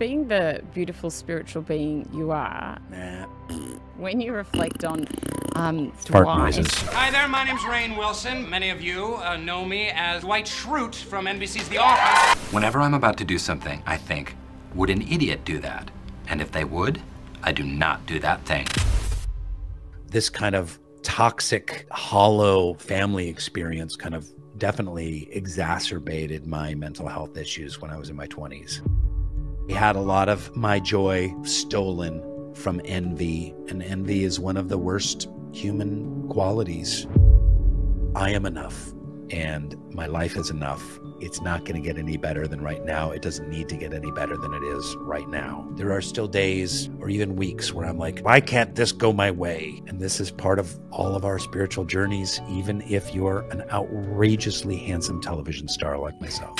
being the beautiful spiritual being you are, Nah. when you reflect on um, Fart Dwight, noises. Hi there, my name's Rainn Wilson. Many of you uh, know me as Dwight Schrute from NBC's The Office. Whenever I'm about to do something, I think, would an idiot do that? And if they would, I do not do that thing. This kind of toxic, hollow family experience kind of definitely exacerbated my mental health issues when I was in my 20s. I had a lot of my joy stolen from envy, and envy is one of the worst human qualities. I am enough, and my life is enough. It's not going to get any better than right now. It doesn't need to get any better than it is right now. There are still days or even weeks where I'm like, why can't this go my way? And this is part of all of our spiritual journeys, even if you're an outrageously handsome television star like myself.